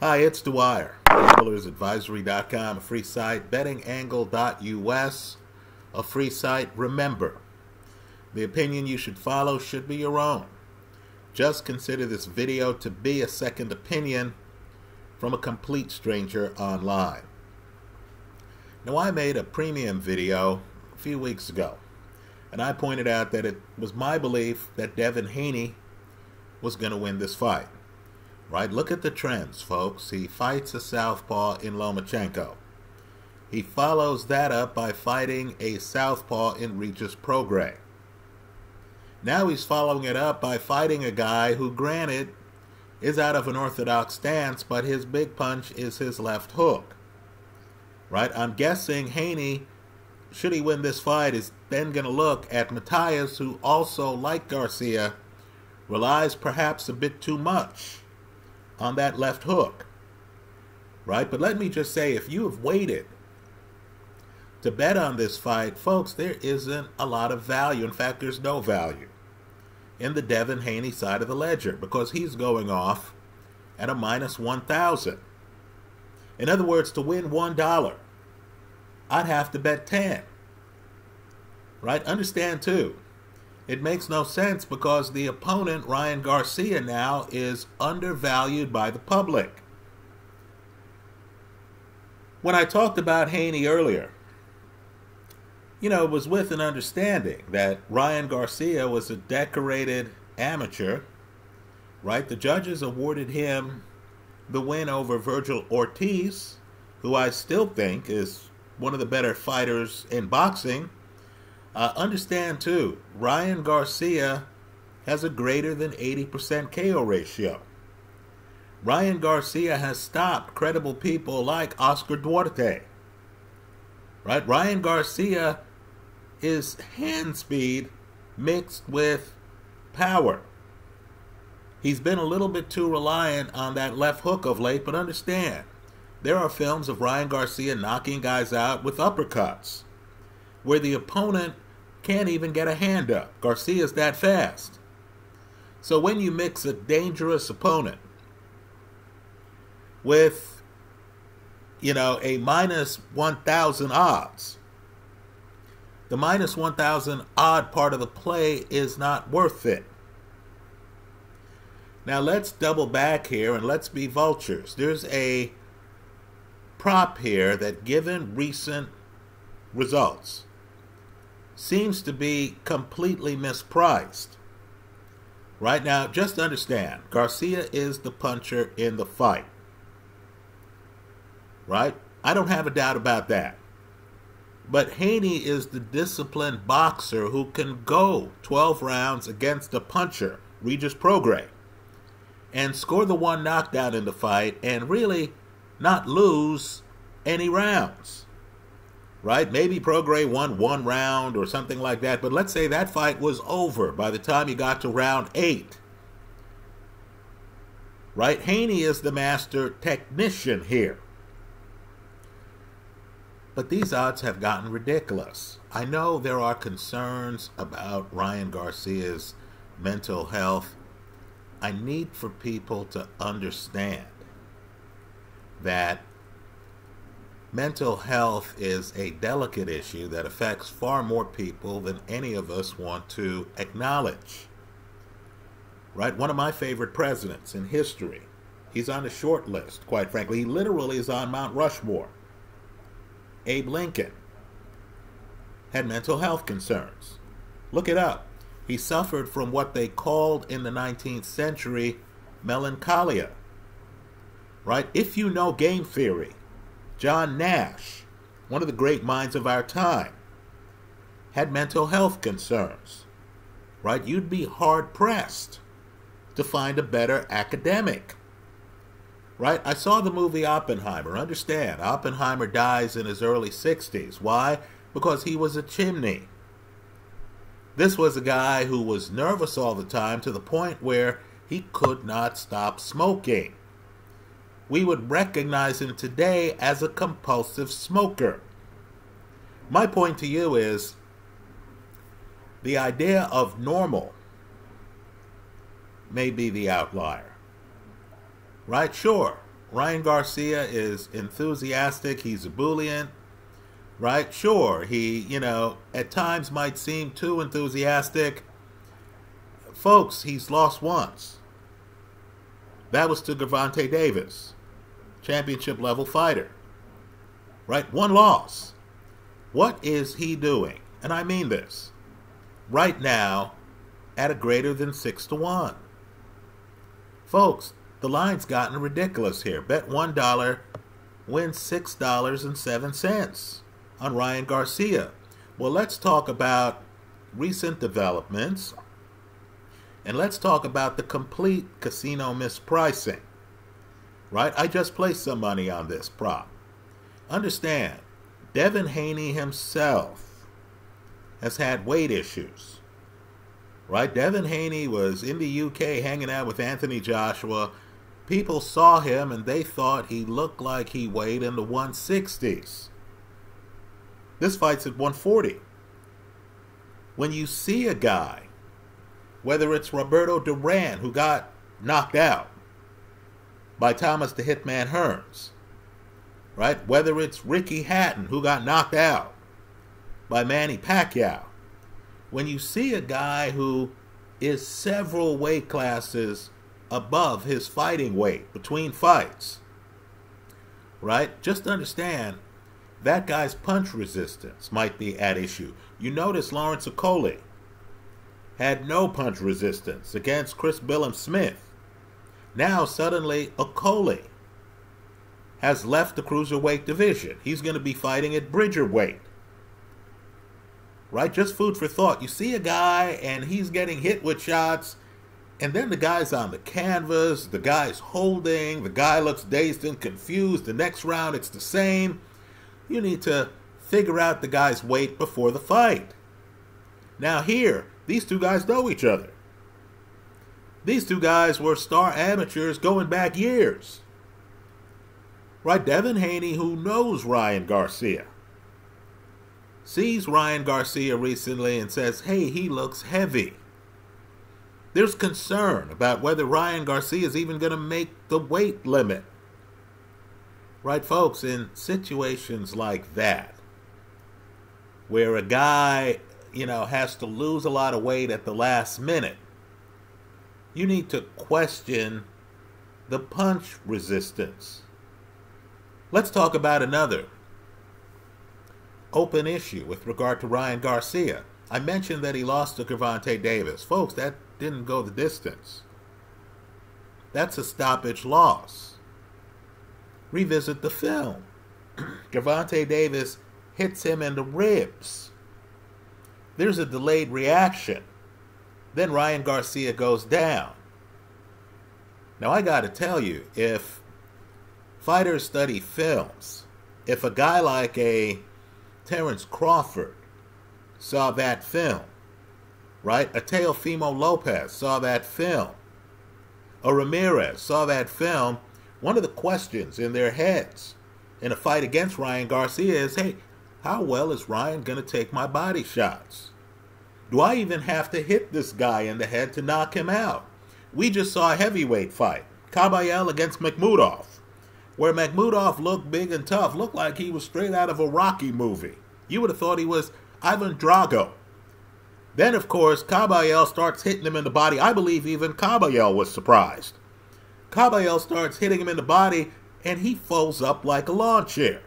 Hi, it's Dwyer. GamblersAdvisory.com, a free site. BettingAngle.us, a free site. Remember, the opinion you should follow should be your own. Just consider this video to be a second opinion from a complete stranger online. Now, I made a premium video a few weeks ago, and I pointed out that it was my belief that Devin Haney was going to win this fight. Right? Look at the trends, folks. He fights a southpaw in Lomachenko. He follows that up by fighting a southpaw in Regis Prograis. Now he's following it up by fighting a guy who, granted, is out of an orthodox stance, but his big punch is his left hook. Right? I'm guessing Haney, should he win this fight, is then going to look at Matthysse, who also, like Garcia, relies perhaps a bit too much on that left hook. Right? But let me just say if you have waited to bet on this fight, folks, there isn't a lot of value. In fact, there's no value in the Devin Haney side of the ledger because he's going off at a minus 1,000. In other words, to win $1, I'd have to bet 10. Right? Understand too, it makes no sense because the opponent, Ryan Garcia, now is undervalued by the public. When I talked about Haney earlier, you know, it was with an understanding that Ryan Garcia was a decorated amateur, right? The judges awarded him the win over Vergil Ortiz, who I still think is one of the better fighters in boxing uh, understand too, Ryan Garcia has a greater than 80% KO ratio. Ryan Garcia has stopped credible people like Oscar Duarte. Right? Ryan Garcia is hand speed mixed with power. He's been a little bit too reliant on that left hook of late, but understand, there are films of Ryan Garcia knocking guys out with uppercuts where the opponent can't even get a hand up. Garcia's that fast. So when you mix a dangerous opponent with, you know, a minus 1,000 odds, the minus 1,000 odd part of the play is not worth it. Now let's double back here and let's be vultures. There's a prop here that given recent results seems to be completely mispriced. Right now, just understand Garcia is the puncher in the fight. Right? I don't have a doubt about that. But Haney is the disciplined boxer who can go 12 rounds against a puncher, Regis Prograis, and score the one knockdown in the fight and really not lose any rounds right? Maybe Prograis won one round or something like that, but let's say that fight was over by the time you got to round eight. Right? Haney is the master technician here. But these odds have gotten ridiculous. I know there are concerns about Ryan Garcia's mental health. I need for people to understand that mental health is a delicate issue that affects far more people than any of us want to acknowledge. Right? One of my favorite presidents in history. He's on the short list, quite frankly. He literally is on Mount Rushmore. Abe Lincoln had mental health concerns. Look it up. He suffered from what they called in the 19th century melancholia. Right? If you know game theory, John Nash, one of the great minds of our time, had mental health concerns, right? You'd be hard pressed to find a better academic, right? I saw the movie Oppenheimer. Understand, Oppenheimer dies in his early 60s. Why? Because he was a chimney. This was a guy who was nervous all the time to the point where he could not stop smoking we would recognize him today as a compulsive smoker. My point to you is the idea of normal may be the outlier. Right? Sure. Ryan Garcia is enthusiastic, he's ebullient, right? Sure, he, you know, at times might seem too enthusiastic. Folks, he's lost once. That was to Gervonta Davis, championship level fighter. Right? One loss. What is he doing? And I mean this. Right now, at a greater than 6 to 1. Folks, the line's gotten ridiculous here. Bet $1, win $6.07 on Ryan Garcia. Well, let's talk about recent developments and let's talk about the complete casino mispricing. Right? I just placed some money on this prop. Understand, Devin Haney himself has had weight issues. Right? Devin Haney was in the UK hanging out with Anthony Joshua People saw him and they thought he looked like he weighed in the 160s. This fight's at 140. When you see a guy, whether it's Roberto Duran, who got knocked out by Thomas the Hitman Hearns, right? Whether it's Ricky Hatton, who got knocked out by Manny Pacquiao. When you see a guy who is several weight classes above his fighting weight between fights. Right? Just understand that guy's punch resistance might be at issue. You notice Lawrence Okolie had no punch resistance against Chris Billam-Smith. Now suddenly Okolie has left the cruiserweight division. He's going to be fighting at bridgerweight. Right? Just food for thought. You see a guy and he's getting hit with shots and then the guy's on the canvas, the guy's holding, the guy looks dazed and confused. The next round, it's the same. You need to figure out the guy's weight before the fight. Now, here, these two guys know each other. These two guys were star amateurs going back years. Right? Devin Haney, who knows Ryan Garcia, sees Ryan Garcia recently and says, hey, he looks heavy. There's concern about whether Ryan Garcia is even going to make the weight limit. Right, folks, in situations like that, where a guy, you know, has to lose a lot of weight at the last minute, you need to question the punch resistance. Let's talk about another open issue with regard to Ryan Garcia. I mentioned that he lost to Gervonta Davis. Folks, that didn't go the distance. That's a stoppage loss. Revisit the film. Gervonta Davis hits him in the ribs. There's a delayed reaction. Then Ryan Garcia goes down. Now, I got to tell you, if fighters study films, if a guy like a Terence Crawford saw that film, right? A Teofimo Lopez saw that film. A Ramirez saw that film. One of the questions in their heads in a fight against Ryan Garcia is, hey, how well is Ryan going to take my body shots? Do I even have to hit this guy in the head to knock him out? We just saw a heavyweight fight, Kabayel against Makhmudov, where Makhmudov looked big and tough, looked like he was straight out of a Rocky movie. You would have thought he was Ivan Drago. Then, of course, Kabayel starts hitting him in the body. I believe even Kabayel was surprised. Kabayel starts hitting him in the body, and he folds up like a lawn chair.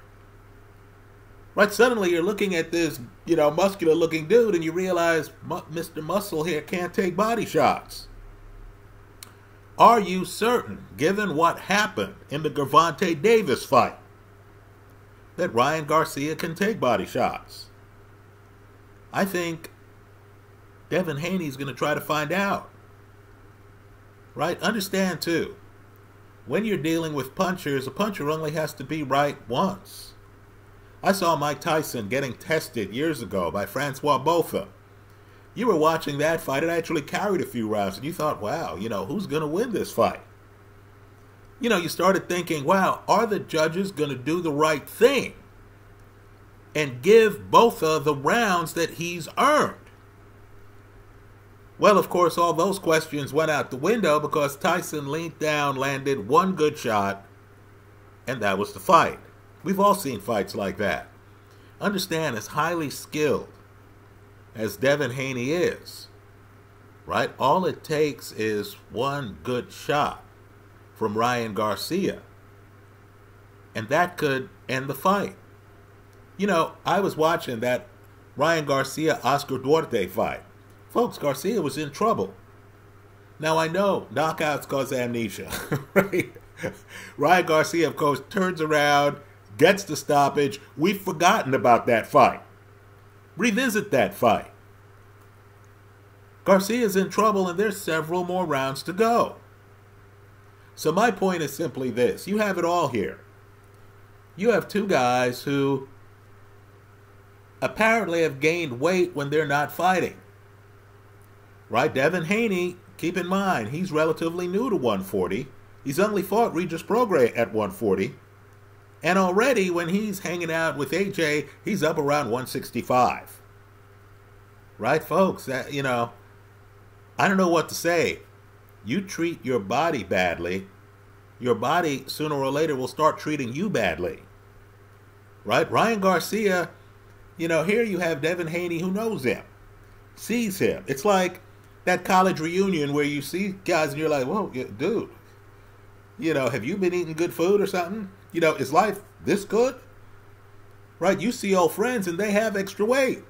Right, suddenly you're looking at this, you know, muscular looking dude, and you realize Mr. Muscle here can't take body shots. Are you certain, given what happened in the Gervonta Davis fight, that Ryan Garcia can take body shots? I think Devin Haney's going to try to find out. Right? Understand, too, when you're dealing with punchers, a puncher only has to be right once. I saw Mike Tyson getting tested years ago by Francois Botha. You were watching that fight, it actually carried a few rounds, and you thought, wow, you know, who's going to win this fight? You know, you started thinking, wow, are the judges going to do the right thing and give Botha the rounds that he's earned? Well, of course, all those questions went out the window because Tyson leaned down, landed one good shot, and that was the fight. We've all seen fights like that. Understand, as highly skilled as Devin Haney is, right? All it takes is one good shot from Ryan Garcia, and that could end the fight. You know, I was watching that Ryan Garcia Oscar Duarte fight. Folks, Garcia was in trouble. Now I know knockouts cause amnesia, right? Ryan Garcia, of course, turns around, gets the stoppage. We've forgotten about that fight. Revisit that fight. Garcia's in trouble, and there's several more rounds to go. So my point is simply this: you have it all here. You have two guys who apparently have gained weight when they're not fighting. Right? Devin Haney, keep in mind, he's relatively new to 140. He's only fought Regis Prograis at 140. And already when he's hanging out with AJ, he's up around 165. Right, folks? That, you know, I don't know what to say. You treat your body badly, your body sooner or later will start treating you badly. Right? Ryan Garcia, you know, here you have Devin Haney who knows him, sees him. It's like that college reunion where you see guys and you're like, whoa, dude, you know, have you been eating good food or something? You know, is life this good? Right? You see old friends and they have extra weight.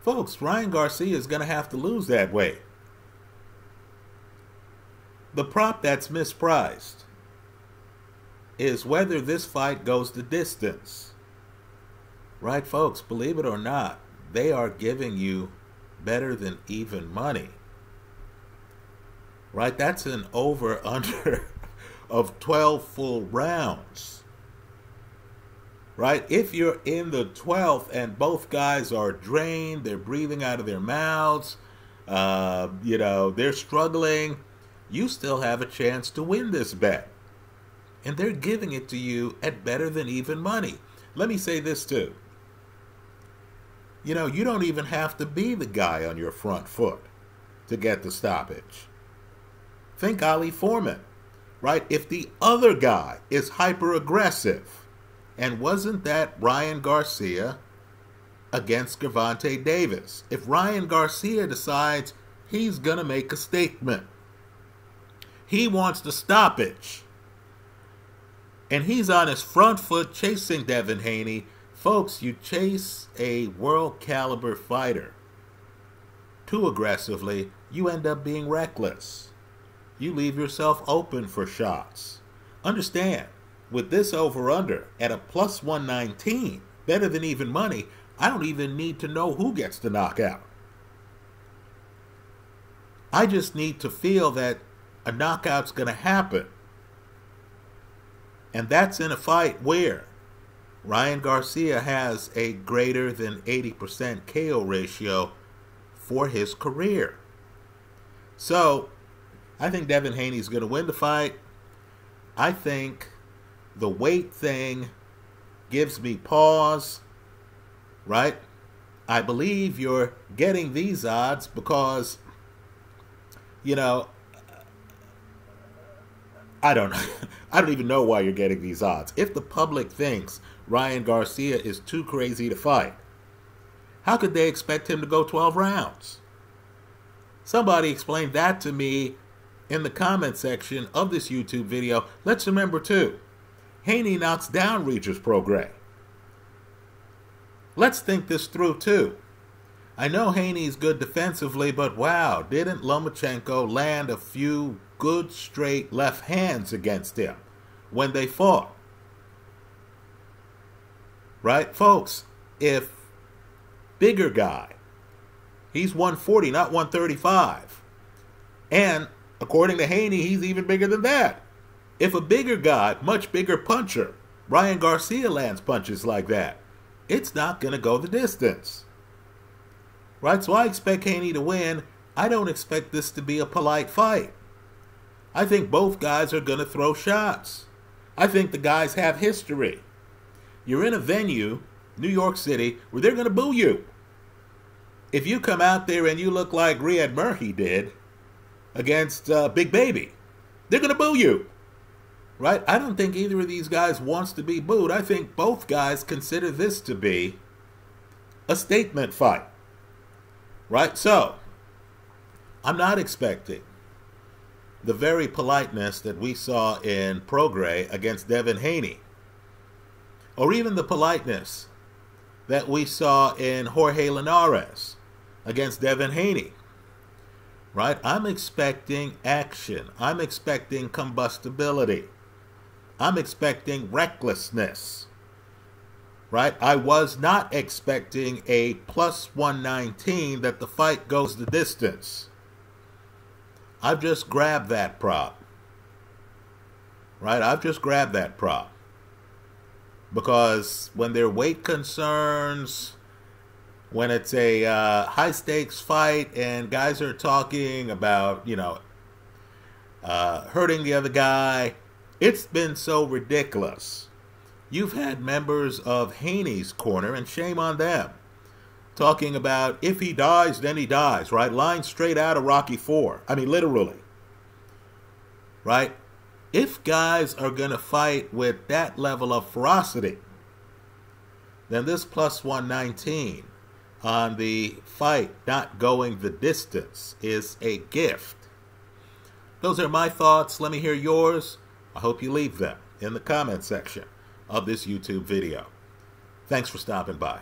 Folks, Ryan Garcia is going to have to lose that weight. The prop that's mispriced is whether this fight goes the distance. Right, folks? Believe it or not, they are giving you better than even money. Right? That's an over under of 12 full rounds. Right? If you're in the 12th and both guys are drained, they're breathing out of their mouths, uh, you know, they're struggling, you still have a chance to win this bet. And they're giving it to you at better than even money. Let me say this too. You know, you don't even have to be the guy on your front foot to get the stoppage. Think Ali Foreman right? If the other guy is hyper aggressive, and wasn't that Ryan Garcia against Gervonta Davis? If Ryan Garcia decides he's going to make a statement, he wants the stoppage, and he's on his front foot chasing Devin Haney, folks, you chase a world caliber fighter too aggressively, you end up being reckless you leave yourself open for shots. Understand, with this over under at a plus 119, better than even money, I don't even need to know who gets the knockout. I just need to feel that a knockout's going to happen. And that's in a fight where Ryan Garcia has a greater than 80% KO ratio for his career. So I think Devin Haney's going to win the fight. I think the weight thing gives me pause, right? I believe you're getting these odds because, you know, I don't know. I don't even know why you're getting these odds. If the public thinks Ryan Garcia is too crazy to fight, how could they expect him to go 12 rounds? Somebody explained that to me in the comment section of this YouTube video. Let's remember too, Haney knocks down Regis Prograis. Let's think this through too. I know Haney's good defensively, but wow, didn't Lomachenko land a few good straight left hands against him when they fought? Right, folks? If bigger guy, he's 140, not 135, and According to Haney, he's even bigger than that. If a bigger guy, much bigger puncher, Ryan Garcia lands punches like that, it's not going to go the distance. Right? So I expect Haney to win. I don't expect this to be a polite fight. I think both guys are going to throw shots. I think the guys have history. You're in a venue, New York City, where they're going to boo you. If you come out there and you look like Riyad Murray did, against uh, Big Baby. They're going to boo you. Right? I don't think either of these guys wants to be booed. I think both guys consider this to be a statement fight. Right? So, I'm not expecting the very politeness that we saw in Prograis against Devin Haney, or even the politeness that we saw in Jorge Linares against Devin Haney. Right? I'm expecting action. I'm expecting combustibility. I'm expecting recklessness. Right? I was not expecting a plus 119 that the fight goes the distance. I've just grabbed that prop. Right? I've just grabbed that prop. Because when there are weight concerns, when it's a uh, high stakes fight and guys are talking about, you know, uh, hurting the other guy, it's been so ridiculous. You've had members of Haney's corner, and shame on them, talking about if he dies, then he dies, right? Line straight out of Rocky Four. I mean, literally. Right? If guys are going to fight with that level of ferocity, then this plus 119 on the fight not going the distance is a gift. Those are my thoughts. Let me hear yours. I hope you leave them in the comment section of this YouTube video. Thanks for stopping by.